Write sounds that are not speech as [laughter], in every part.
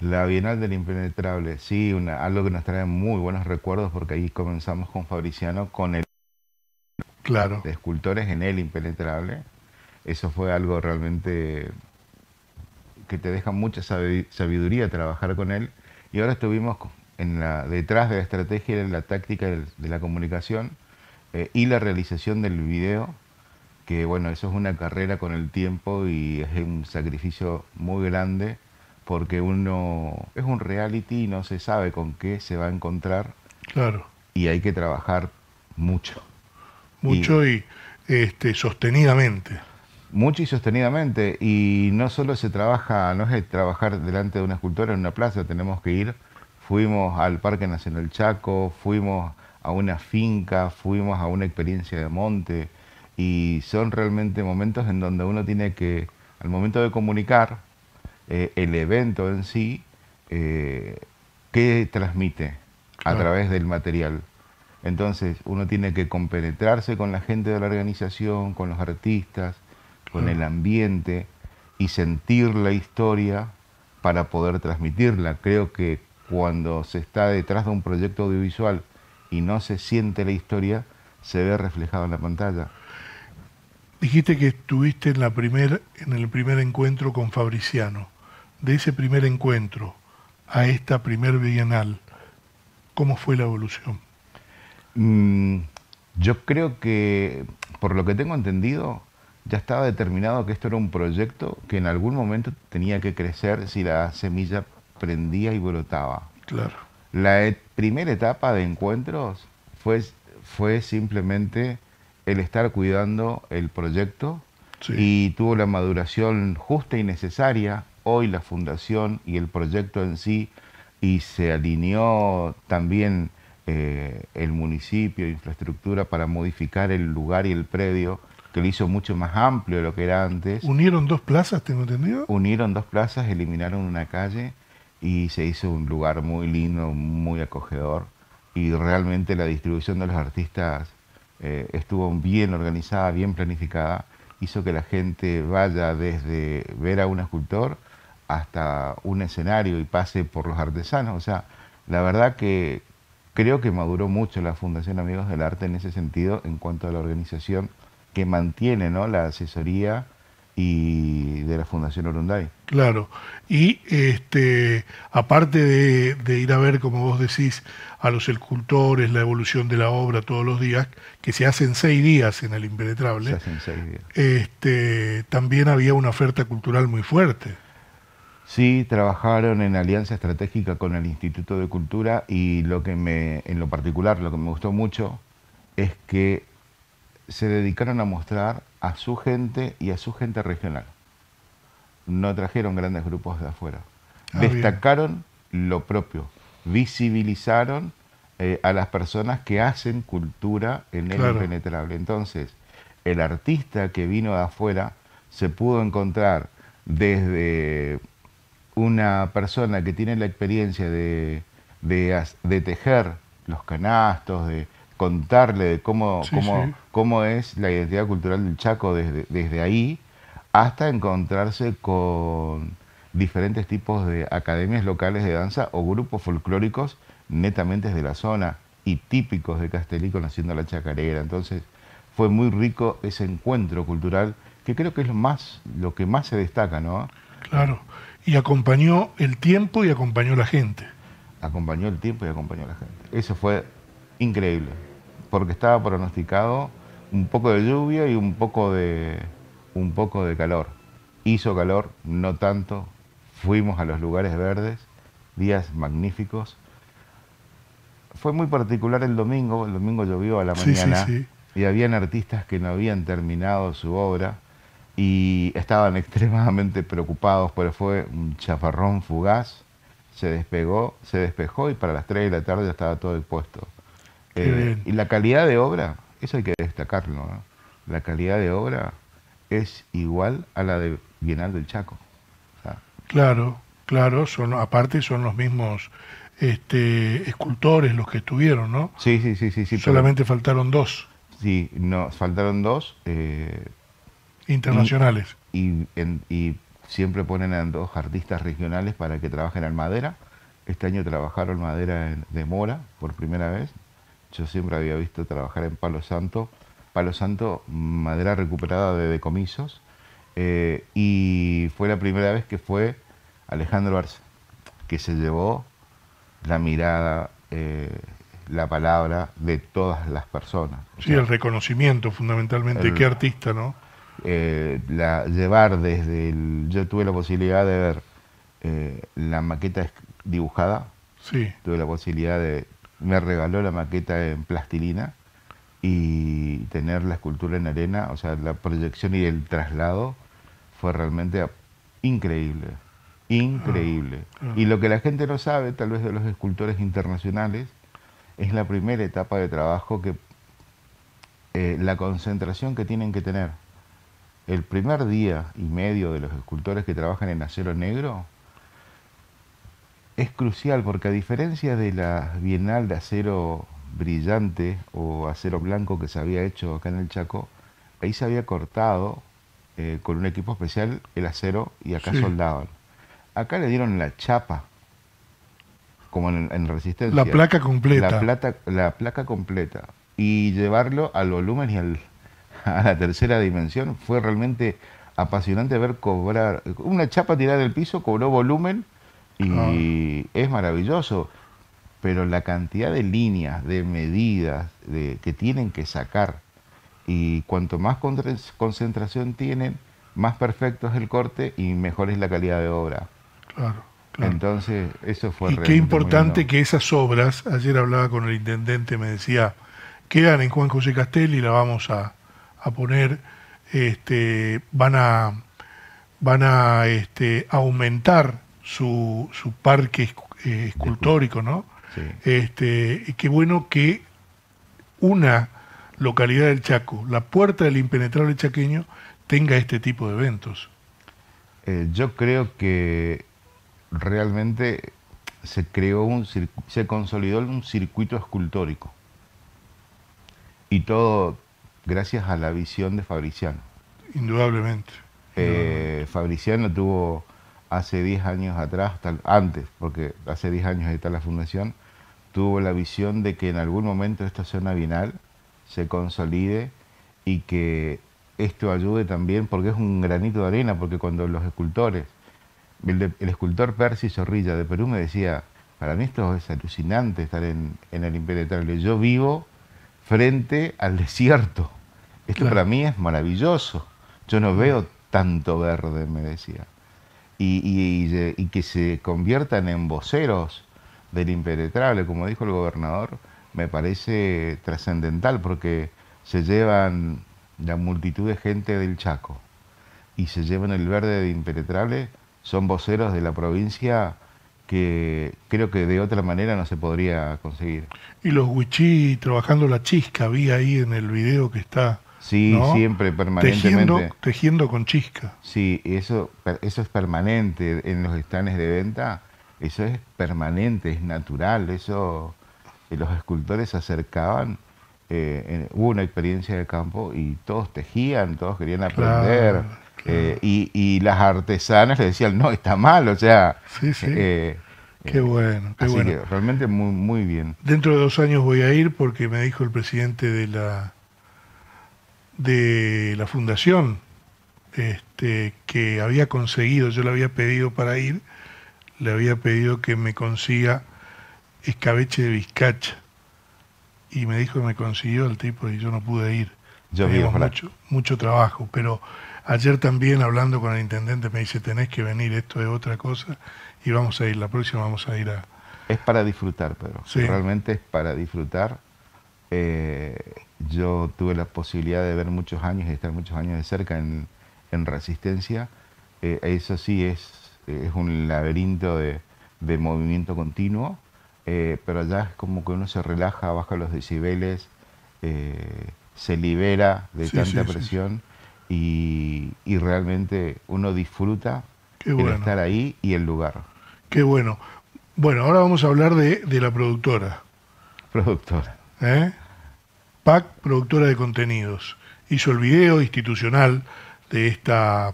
La Bienal del Impenetrable, sí, una, algo que nos trae muy buenos recuerdos porque ahí comenzamos con Fabriciano con el claro. de escultores en el Impenetrable. Eso fue algo realmente que te deja mucha sabiduría trabajar con él. Y ahora estuvimos en la, detrás de la estrategia de la táctica de, la comunicación eh, y la realización del video, que bueno, eso es una carrera con el tiempo y es un sacrificio muy grande porque uno es un reality y no se sabe con qué se va a encontrar. Claro. Y hay que trabajar mucho. Mucho y, este, sostenidamente. Mucho y sostenidamente. Y no solo se trabaja, no es trabajar delante de una escultora en una plaza, tenemos que ir. Fuimos al Parque Nacional Chaco, fuimos a una finca, fuimos a una experiencia de monte. Y son realmente momentos en donde uno tiene que, al momento de comunicar, eh, el evento en sí, eh, qué transmite a través del material. Entonces uno tiene que compenetrarse con la gente de la organización, con los artistas, con el ambiente y sentir la historia para poder transmitirla. Creo que cuando se está detrás de un proyecto audiovisual y no se siente la historia, se ve reflejado en la pantalla. Dijiste que estuviste en, la primer, en el primer encuentro con Fabriciano de ese primer encuentro a esta primer bienal, ¿cómo fue la evolución? Mm, yo creo que, por lo que tengo entendido, ya estaba determinado que esto era un proyecto que en algún momento tenía que crecer si la semilla prendía y brotaba. Claro. La e, primera etapa de encuentros fue, fue simplemente el estar cuidando el proyecto y tuvo la maduración justa y necesaria hoy la fundación y el proyecto en sí y se alineó también eh, el municipio, infraestructura para modificar el lugar y el predio que lo hizo mucho más amplio de lo que era antes. ¿Unieron dos plazas, tengo entendido? Unieron dos plazas, eliminaron una calle y se hizo un lugar muy lindo, muy acogedor y realmente la distribución de los artistas eh, estuvo bien organizada, bien planificada, hizo que la gente vaya desde ver a un escultor hasta un escenario y pase por los artesanos. O sea, la verdad que creo que maduró mucho la Fundación Amigos del Arte en ese sentido en cuanto a la organización que mantiene ¿no? la asesoría y de la Fundación Urunday. Claro, y este, aparte de, ir a ver, como vos decís, a los escultores, la evolución de la obra todos los días, que se hacen seis días en el Impenetrable, se hacen seis días. Este, también había una oferta cultural muy fuerte. Sí, trabajaron en alianza estratégica con el Instituto de Cultura y lo que me, en lo particular, lo que me gustó mucho es que se dedicaron a mostrar a su gente y a su gente regional. No trajeron grandes grupos de afuera. Ah, Destacaron lo propio, visibilizaron eh, a las personas que hacen cultura en el impenetrable. Entonces, el artista que vino de afuera se pudo encontrar desde una persona que tiene la experiencia de, de, tejer los canastos, de contarle de cómo, cómo, cómo, es la identidad cultural del Chaco desde, desde ahí, hasta encontrarse con diferentes tipos de academias locales de danza o grupos folclóricos netamente de la zona y típicos de Castellí conociendo la chacarera. Entonces fue muy rico ese encuentro cultural que creo que es lo, más, lo que más se destaca, ¿no? Claro y acompañó el tiempo y acompañó la gente. Acompañó el tiempo y acompañó la gente. Eso fue increíble, porque estaba pronosticado un poco de lluvia y un poco de, un poco de calor. Hizo calor, no tanto. Fuimos a los lugares verdes, días magníficos. Fue muy particular el domingo, el domingo llovió a la mañana y habían artistas que no habían terminado su obra y estaban [laughs] extremadamente preocupados, pero fue un chaparrón fugaz, se despegó, se despejó y para las 3 de la tarde ya estaba todo expuesto. Eh, y la calidad de obra, eso hay que destacarlo, la calidad de obra es igual a la de Bienal del Chaco. claro, claro, son, aparte son los mismos este, escultores los que estuvieron, ¿no? Sí, sí, sí, sí. sí Solamente faltaron dos. Sí, no, faltaron dos. Eh, internacionales. Y, y, siempre ponen a dos artistas regionales para que trabajen en madera. Este año trabajaron madera de mora por primera vez. Yo siempre había visto trabajar en Palo Santo. Palo Santo, madera recuperada de decomisos. Eh, y fue la primera vez que fue Alejandro Arce, que se llevó la mirada, eh, la palabra de todas las personas. Sí, el reconocimiento fundamentalmente. Qué artista, ¿no? Eh, la, llevar desde el... Yo tuve la posibilidad de ver eh, la maqueta dibujada. Sí. Tuve la posibilidad de... Me regaló la maqueta en plastilina y tener la escultura en arena, o sea, la proyección y el traslado fue realmente increíble. Increíble. Ah, y lo que la gente no sabe, tal vez de los escultores internacionales, es la primera etapa de trabajo que eh, la concentración que tienen que tener. El primer día y medio de los escultores que trabajan en acero negro es crucial porque a diferencia de la Bienal de acero brillante o acero blanco que se había hecho acá en el Chaco, ahí se había cortado eh, con un equipo especial el acero y acá soldaban. Acá le dieron la chapa, como en, resistencia. La placa completa. La, plata, la placa completa. Y llevarlo al volumen y al, [laughs] a la tercera dimensión fue realmente apasionante ver cobrar. Una chapa tirada del piso cobró volumen y ah. es maravilloso. Pero la cantidad de líneas, de medidas de, que tienen que sacar y cuanto más concentración tienen, más perfecto es el corte y mejor es la calidad de obra. Claro. Entonces, eso fue Y qué importante que esas obras, ayer hablaba con el intendente, me decía, quedan en Juan José Castelli y la vamos a, poner, este, van a, van a este, aumentar su, su parque eh, escultórico, ¿no? Sí. Este, y qué bueno que una localidad del Chaco, la puerta del impenetrable chaqueño, tenga este tipo de eventos. Eh, yo creo que realmente se creó un se consolidó un circuito escultórico. Y todo gracias a la visión de Fabriciano. Indudablemente. Eh, Fabriciano tuvo hace 10 años atrás, antes, porque hace 10 años está la fundación, tuvo la visión de que en algún momento esto sea una bienal, se consolide y que esto ayude también, porque es un granito de arena, porque cuando los escultores el, escultor Percy Zorrilla de Perú me decía, para mí esto es alucinante estar en, el impenetrable. Yo vivo frente al desierto. Esto para mí es maravilloso. Yo no veo tanto verde, me decía. Y, que se conviertan en voceros del impenetrable, como dijo el gobernador, me parece trascendental porque se llevan la multitud de gente del Chaco y se llevan el verde de impenetrable son voceros de la provincia que creo que de otra manera no se podría conseguir. Y los huichí trabajando la chisca, vi ahí en el video que está. Sí, siempre, permanentemente. Tejiendo, con chisca. Sí, eso, eso es permanente en los estanes de venta, eso es permanente, es natural, eso eh, los escultores se acercaban, eh, hubo una experiencia de campo y todos tejían, todos querían aprender. Eh, y, las artesanas le decían, no, está mal, o sea... Sí, sí. Eh, qué bueno, qué bueno. Que realmente muy, muy bien. Dentro de dos años voy a ir porque me dijo el presidente de la, de la fundación este, que había conseguido, yo le había pedido para ir, le había pedido que me consiga escabeche de Vizcacha. Y me dijo que me consiguió el tipo y yo no pude ir. Yo vi mucho, mucho trabajo, pero Ayer también hablando con el intendente me dice, tenés que venir, esto es otra cosa, y vamos a ir, la próxima vamos a ir a... Es para disfrutar, pero realmente es para disfrutar. Eh, yo tuve la posibilidad de ver muchos años y estar muchos años de cerca en, Resistencia. Eh, eso sí es, es un laberinto de, movimiento continuo, eh, pero allá es como que uno se relaja, baja los decibeles, se libera de tanta presión y, realmente uno disfruta de estar ahí y el lugar. Qué bueno. Bueno, ahora vamos a hablar de, la productora. Productora. ¿Eh? PAC, productora de contenidos. Hizo el video institucional de esta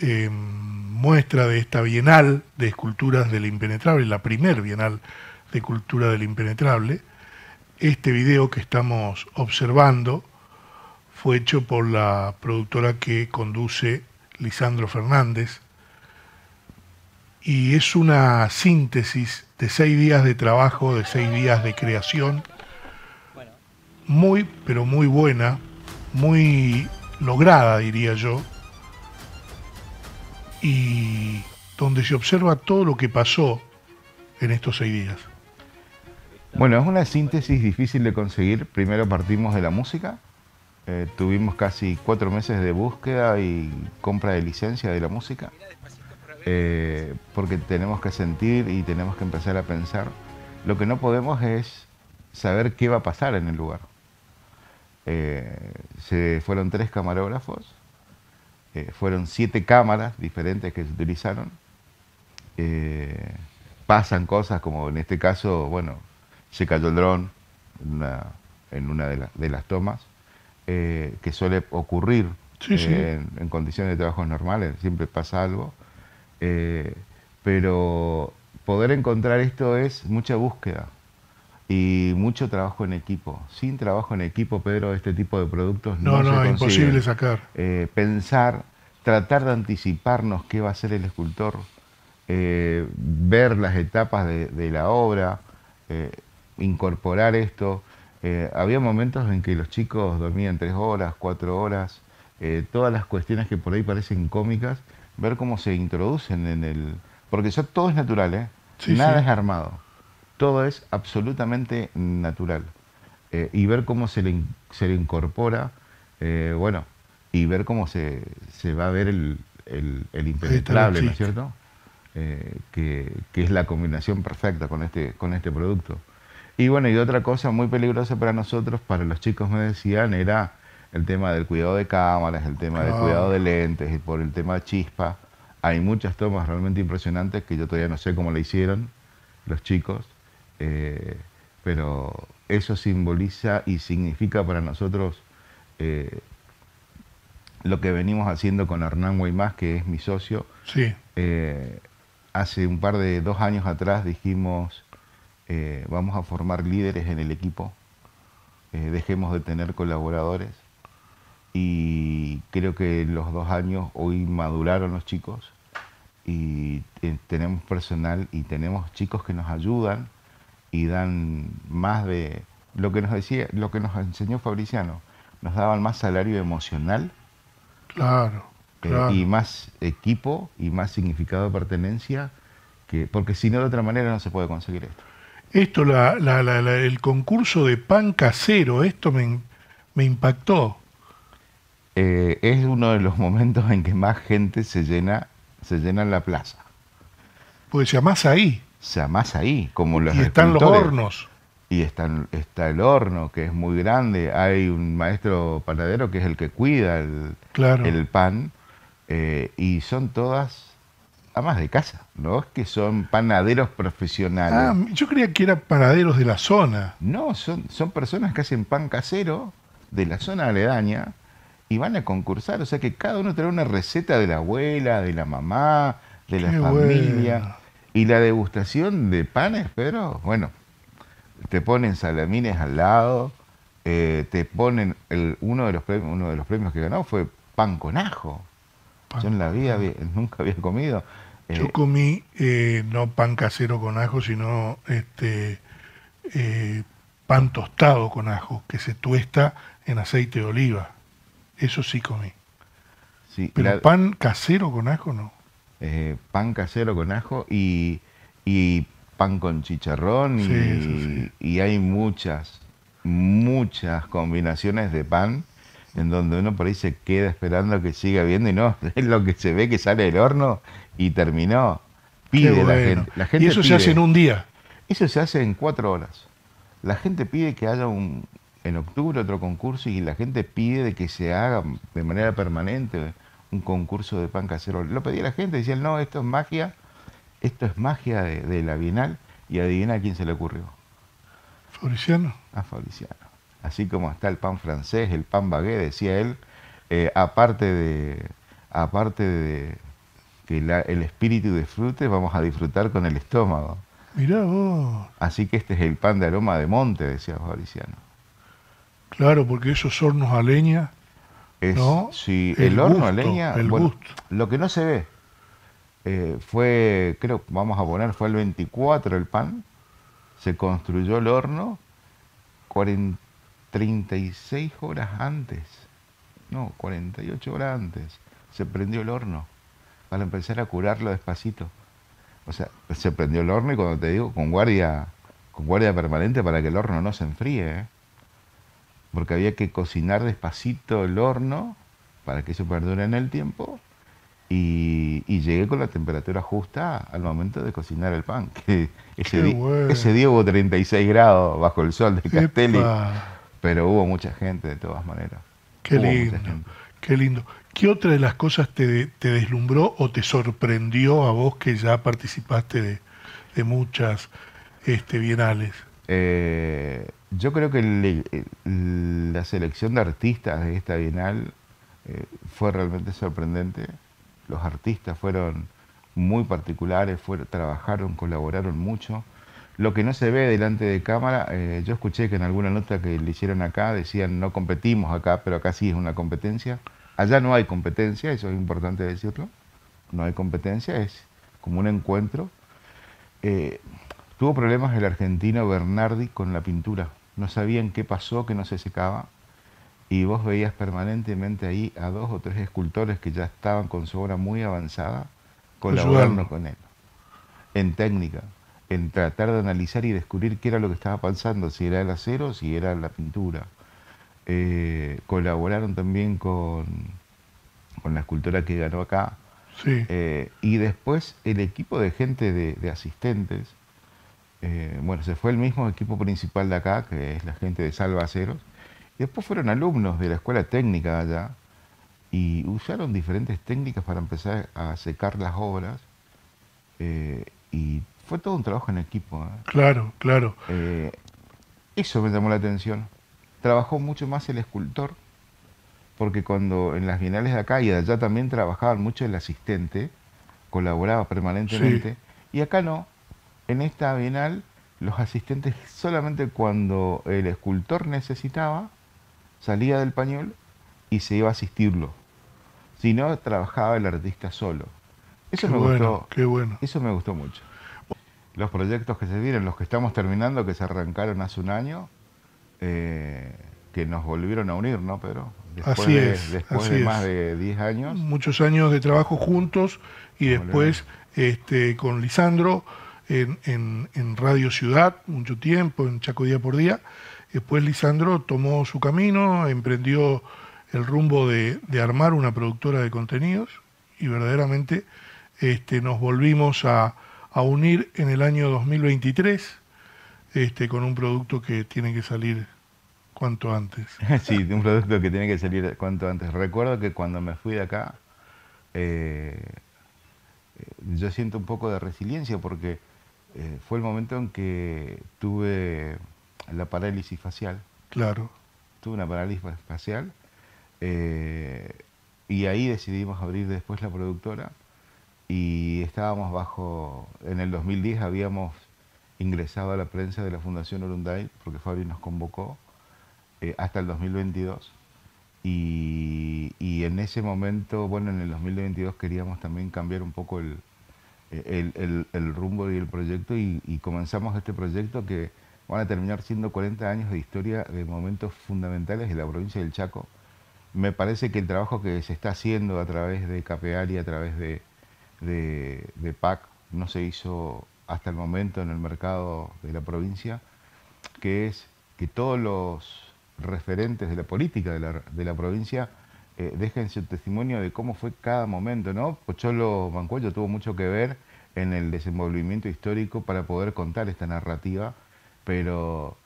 eh, muestra de esta Bienal de Esculturas del Impenetrable, la primer Bienal de Cultura del Impenetrable. Este video que estamos observando fue hecho por la productora que conduce Lisandro Fernández y es una síntesis de seis días de trabajo, de seis días de creación, muy, pero muy buena, muy lograda, diría yo, y donde se observa todo lo que pasó en estos seis días. Bueno, es una síntesis difícil de conseguir. Primero partimos de la música. Eh, tuvimos casi cuatro meses de búsqueda y compra de licencia de la música. Eh, porque tenemos que sentir y tenemos que empezar a pensar. Lo que no podemos es saber qué va a pasar en el lugar. Eh, se fueron tres camarógrafos, fueron siete cámaras diferentes que se utilizaron. pasan cosas como en este caso, bueno, se cayó el dron en una, de, las tomas, eh, que suele ocurrir eh, En, condiciones de trabajo normales, siempre pasa algo, eh, pero poder encontrar esto es mucha búsqueda y mucho trabajo en equipo. Sin trabajo en equipo, Pedro, este tipo de productos no, no, no es imposible sacar. pensar, tratar de anticiparnos qué va a hacer el escultor, ver las etapas de, de la obra, incorporar esto. Eh, había momentos en que los chicos dormían tres horas, cuatro horas, eh, todas las cuestiones que por ahí parecen cómicas, ver cómo se introducen en el... Porque eso todo es natural, ¿eh? Nada es armado. Todo es absolutamente natural. Eh, y ver cómo se le, se le incorpora, bueno, y ver cómo se, se va a ver el, el, el impenetrable, ¿no es cierto? que, que, es la combinación perfecta con este, con este producto. Y bueno, y otra cosa muy peligrosa para nosotros, para los chicos me decían, era el tema del cuidado de cámaras, el tema del cuidado de lentes, y por el tema de chispa. Hay muchas tomas realmente impresionantes que yo todavía no sé cómo le hicieron los chicos, eh, pero eso simboliza y significa para nosotros eh, lo que venimos haciendo con Hernán Guaymás, que es mi socio. Sí. Eh, hace un par de dos años atrás dijimos eh, vamos a formar líderes en el equipo, eh, dejemos de tener colaboradores y creo que los dos años hoy maduraron los chicos y eh, tenemos personal y tenemos chicos que nos ayudan y dan más de lo que nos decía, lo que nos enseñó Fabriciano, nos daban más salario emocional. Claro. y más equipo y más significado de pertenencia, que, porque si no de otra manera no se puede conseguir esto. Esto, la, la, el concurso de pan casero, esto me, me impactó. Eh, es uno de los momentos en que más gente se llena, se llena en la plaza. Pues se amasa ahí. Se amasa ahí, como los Y están los hornos. Y están, está el horno, que es muy grande. Hay un maestro panadero que es el que cuida el, el pan. Eh, y son todas amas de casa, ¿no? Es que son panaderos profesionales. Ah, yo creía que eran panaderos de la zona. No, son, son personas que hacen pan casero de la zona aledaña y van a concursar. O sea que cada uno trae una receta de la abuela, de la mamá, de la familia. Y la degustación de panes, pero bueno, te ponen salamines al lado, eh, te ponen el, uno de los premios, uno de los premios que ganó fue pan con ajo. Yo en la vida nunca había comido. Yo eh, comí eh, no pan casero con ajo, sino este eh, pan tostado con ajo, que se tuesta en aceite de oliva. Eso sí comí. Sí, Pero pan casero con ajo no. pan casero con ajo y, y pan con chicharrón y, y hay muchas, muchas combinaciones de pan en donde uno por ahí se queda esperando que siga viendo y no, [laughs] es lo que se ve que sale del horno y terminó. Pide la, gente, la gente. Y eso se hace en un día. Eso se hace en cuatro horas. La gente pide que haya un, en octubre otro concurso y la gente pide de que se haga de manera permanente un concurso de pan casero. Lo pedía la gente, decían, no, esto es magia, esto es magia de, la Bienal y adivina a quién se le ocurrió. Fabriciano. A Fabriciano así como está el pan francés, el pan baguette, decía él, eh, aparte, de, aparte de que el espíritu disfrute, vamos a disfrutar con el estómago. Mirá vos. Así que este es el pan de aroma de monte, decía Fabriciano. Claro, porque esos hornos a leña. Es, ¿no? Sí, el, horno a leña. El bueno, gusto. Lo que no se ve. eh, fue, creo, vamos a poner, fue el 24 el pan. Se construyó el horno 40, 36 horas antes. No, 48 horas antes. Se prendió el horno para empezar a curarlo despacito. O sea, se prendió el horno y cuando te digo, con guardia, con guardia permanente para que el horno no se enfríe. ¿eh? Porque había que cocinar despacito el horno para que eso perdure en el tiempo. Y, y llegué con la temperatura justa al momento de cocinar el pan. Que ese, bueno. ese día hubo 36 grados bajo el sol de Castelli, Epa, pero hubo mucha gente de todas maneras. qué Hubo lindo, qué lindo. ¿Qué otra de las cosas te, te deslumbró o te sorprendió a vos que ya participaste de, de muchas este, bienales? Eh, yo creo que el- el- la selección de artistas de esta Bienal eh, fue realmente sorprendente. Los artistas fueron muy particulares, fueron, trabajaron, colaboraron mucho. Lo que no se ve delante de cámara, eh, yo escuché que en alguna nota que le hicieron acá decían no competimos acá, pero acá sí es una competencia. Allá no hay competencia, eso es importante decirlo. No hay competencia, es como un encuentro. Eh, tuvo problemas el argentino Bernardi con la pintura. No sabían qué pasó, que no se secaba. Y vos veías permanentemente ahí a dos o tres escultores que ya estaban con su obra muy avanzada, colaborando con él. En técnica, en tratar de analizar y descubrir qué era lo que estaba pasando, si era el acero o si era la pintura. Eh, colaboraron también con, con la escultora que ganó acá, Sí, eh, y después el equipo de gente de, de asistentes, eh, bueno, se fue el mismo equipo principal de acá, que es la gente de Salva Aceros, y después fueron alumnos de la escuela técnica allá, y usaron diferentes técnicas para empezar a secar las obras, eh, fue todo un trabajo en equipo. ¿eh? claro, claro. Eh, eso me llamó la atención. Trabajó mucho más el escultor, porque cuando en las bienales de acá y de allá también trabajaban mucho el asistente, colaboraba permanentemente, y acá no. En esta bienal, los asistentes solamente cuando el escultor necesitaba, salía del pañol y se iba a asistirlo. Si no, trabajaba el artista solo. Eso Qué me bueno, gustó. qué bueno. Eso me gustó mucho. Los proyectos que se vienen, los que estamos terminando, que se arrancaron hace un año, eh, que nos volvieron a unir, ¿no, Pedro? Después Así de, es, después así de es. más de 10 años. Muchos años de trabajo juntos y después este, con Lisandro en, en- en Radio Ciudad, mucho tiempo, en Chaco Día por Día. Después Lisandro tomó su camino, emprendió el rumbo de, de armar una productora de contenidos y verdaderamente este, nos volvimos a, a unir en el año 2023 este, con un producto que tiene que salir cuanto antes. [laughs] sí, un producto que tiene que salir cuanto antes. Recuerdo que cuando me fui de acá, eh, yo siento un poco de resiliencia porque eh, fue el momento en que tuve la parálisis facial. Claro, tuve una parálisis facial eh, y ahí decidimos abrir después la productora y estábamos bajo, en el 2010 habíamos ingresado a la prensa de la Fundación Urunday porque Fabri nos convocó eh, hasta el 2022 y, en ese momento, bueno, en el 2022 queríamos también cambiar un poco el, el, rumbo y el proyecto y, y comenzamos este proyecto que van a terminar siendo 40 años de historia de momentos fundamentales de la provincia del Chaco. Me parece que el trabajo que se está haciendo a través de CAPEAR y a través de, de, PAC no se hizo hasta el momento en el mercado de la provincia, que es que todos los referentes de la política de la, de la provincia eh, dejen su testimonio de cómo fue cada momento, ¿no? Pocholo Mancuello tuvo mucho que ver en el desenvolvimiento histórico para poder contar esta narrativa, pero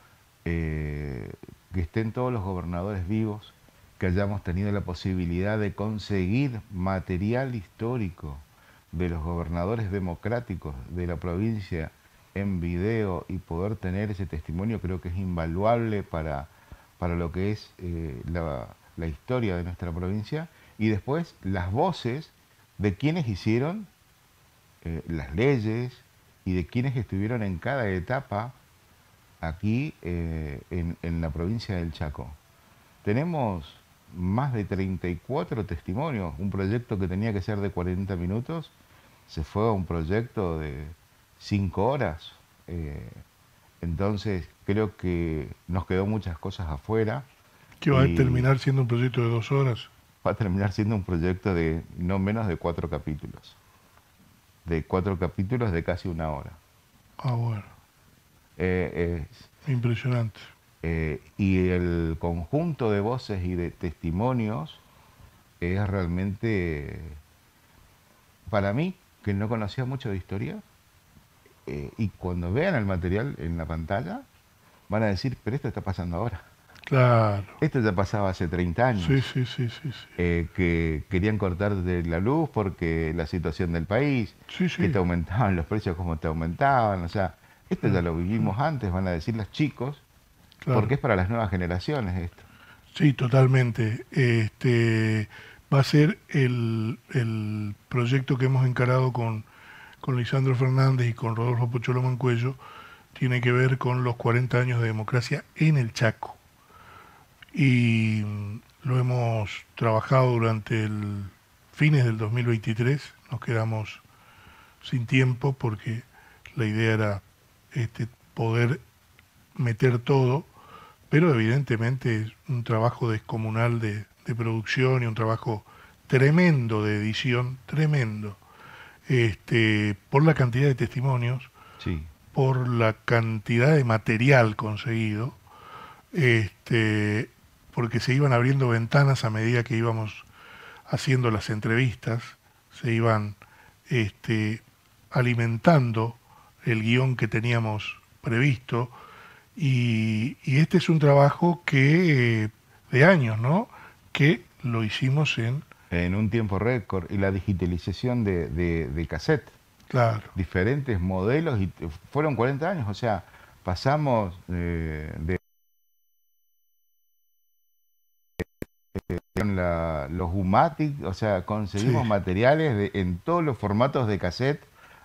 eh, que estén todos los gobernadores vivos, que hayamos tenido la posibilidad de conseguir material histórico de los gobernadores democráticos de la provincia en video y poder tener ese testimonio creo que es invaluable para, para lo que es eh, la, la historia de nuestra provincia y después las voces de quienes hicieron eh, las leyes y de quienes estuvieron en cada etapa aquí eh, en, en la provincia del Chaco. Tenemos más de 34 testimonios, un proyecto que tenía que ser de 40 minutos, se fue a un proyecto de 5 horas. Eh, entonces creo que nos quedó muchas cosas afuera. ¿Que va a terminar siendo un proyecto de dos horas? Va a terminar siendo un proyecto de no menos de cuatro capítulos. De cuatro capítulos de casi una hora. Ah, bueno. Eh, Impresionante. Eh, y el conjunto de voces y de testimonios es realmente, para mí, que no conocía mucho de historia, eh, y cuando vean el material en la pantalla, van a decir, pero esto está pasando ahora. Claro. Esto ya pasaba hace 30 años. Sí, sí, sí, sí. Eh, que querían cortar de la luz porque la situación del país, que te aumentaban los precios como te aumentaban. O sea, esto ya lo vivimos antes, van a decir los chicos, porque es para las nuevas generaciones esto. Sí, totalmente. Este, va a ser el, el proyecto que hemos encarado con, con Lisandro Fernández y con Rodolfo Pocholo Mancuello, tiene que ver con los 40 años de democracia en el Chaco. Y lo hemos trabajado durante el fines del 2023, nos quedamos sin tiempo porque la idea era este, poder meter todo, pero evidentemente es un trabajo descomunal de, producción y un trabajo tremendo de edición, tremendo, este, por la cantidad de testimonios, por la cantidad de material conseguido, este, porque se iban abriendo ventanas a medida que íbamos haciendo las entrevistas, se iban este, alimentando el guion que teníamos previsto, y, este es un trabajo que eh, de años, ¿no? Que lo hicimos en... En un tiempo récord y la digitalización de, de, cassette. Claro. Diferentes modelos y fueron 40 años, o sea, pasamos eh, de los Humatic, o sea, conseguimos materiales en todos los formatos de cassette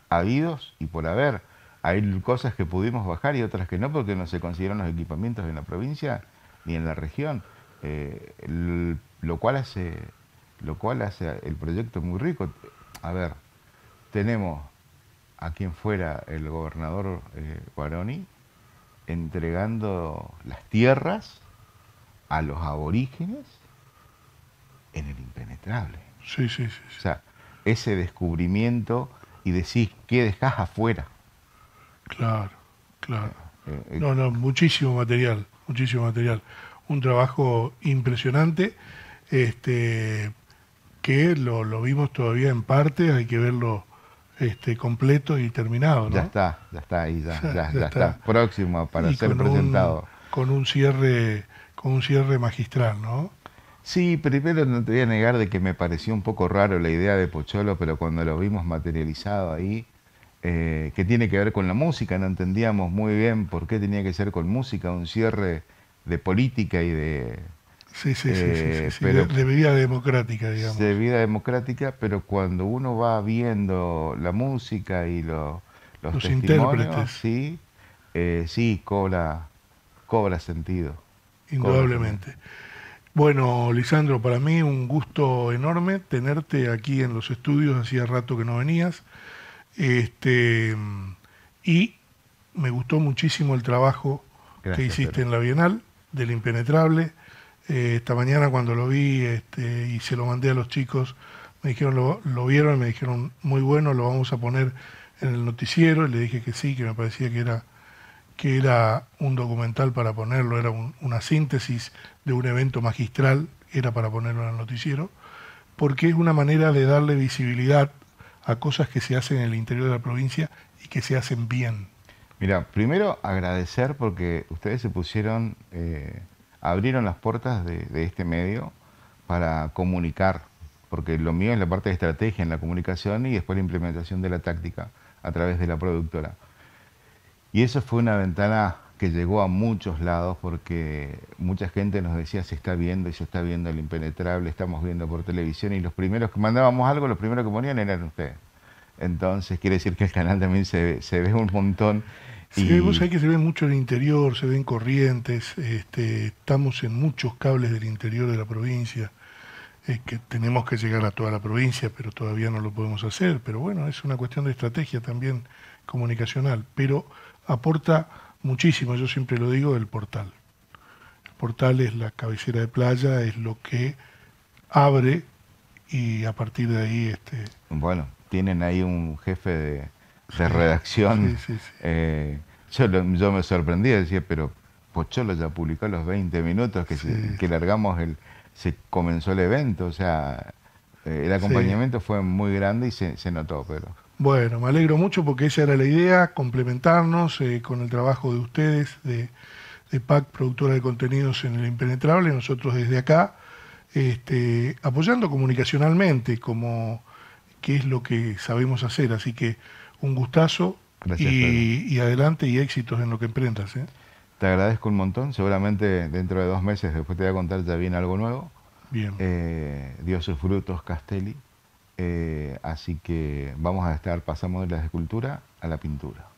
habidos y por haber. Hay cosas que pudimos bajar y otras que no porque no se consiguieron los equipamientos en la provincia ni en la región, eh, lo, cual hace, lo cual hace el proyecto muy rico. A ver, tenemos a quien fuera el gobernador eh, Guaroni entregando las tierras a los aborígenes en el impenetrable. Sí, sí, sí. O sea, ese descubrimiento y decís, ¿qué dejás afuera? Claro, claro. Eh, eh, no, no, muchísimo material, muchísimo material. Un trabajo impresionante, este, que lo, lo vimos todavía en parte, hay que verlo este, completo y terminado. ¿no? Ya está, ya está ahí, ya, [laughs] ya, está. próximo para ser presentado. con un cierre, con un cierre magistral, ¿no? Sí, primero no te voy a negar de que me pareció un poco raro la idea de Pocholo, pero cuando lo vimos materializado ahí, eh, que tiene que ver con la música, no entendíamos muy bien por qué tenía que ser con música, un cierre de política y de... Sí, sí, sí, sí, sí, eh, de, vida democrática, digamos. De vida democrática, pero cuando uno va viendo la música y los intérpretes. sí, eh, sí, cobra, cobra sentido. Indudablemente. Bueno, Lisandro, para mí un gusto enorme tenerte aquí en los estudios, hacía rato que no venías. Este, y me gustó muchísimo el trabajo que hiciste en la Bienal del Impenetrable. Eh, esta mañana cuando lo vi este, y se lo mandé a los chicos, me dijeron, lo, lo vieron, me dijeron, muy bueno, lo vamos a poner en el noticiero. Y le dije que sí, que me parecía que era, que era un documental para ponerlo, era una síntesis de un evento magistral, era para ponerlo en el noticiero, porque es una manera de darle visibilidad a cosas que se hacen en el interior de la provincia y que se hacen bien. Mira, primero agradecer porque ustedes se pusieron, eh, abrieron las puertas de, este medio para comunicar, porque lo mío es la parte de estrategia en la comunicación y después la implementación de la táctica a través de la productora. Y eso fue una ventana que llegó a muchos lados porque mucha gente nos decía se está viendo y se está viendo el impenetrable, estamos viendo por televisión y los primeros que mandábamos algo, los primeros que ponían eran ustedes. Entonces quiere decir que el canal también se, se ve un montón. Sí, y... vos sabés que se ve mucho el interior, se ven corrientes, este, estamos en muchos cables del interior de la provincia, es que tenemos que llegar a toda la provincia, pero todavía no lo podemos hacer, pero bueno, es una cuestión de estrategia también comunicacional, pero aporta muchísimo, yo siempre lo digo, el portal. El portal es la cabecera de playa, es lo que abre y a partir de ahí... Este... Bueno, tienen ahí un jefe de, redacción. Eh, yo, yo, me sorprendí, decía, pero Pocholo ya publicó los 20 minutos que, que largamos, el, se comenzó el evento, o sea, eh, el acompañamiento fue muy grande y se, se notó, pero... Bueno, me alegro mucho porque esa era la idea, complementarnos eh, con el trabajo de ustedes, de, PAC, productora de contenidos en el Impenetrable, nosotros desde acá, este, apoyando comunicacionalmente, como que es lo que sabemos hacer. Así que un gustazo y, adelante y éxitos en lo que emprendas. ¿eh? Te agradezco un montón, seguramente dentro de dos meses después te voy a contar ya viene algo nuevo. Bien. Eh, dio sus frutos Castelli. Eh, así que vamos a estar, pasamos de la escultura a la pintura.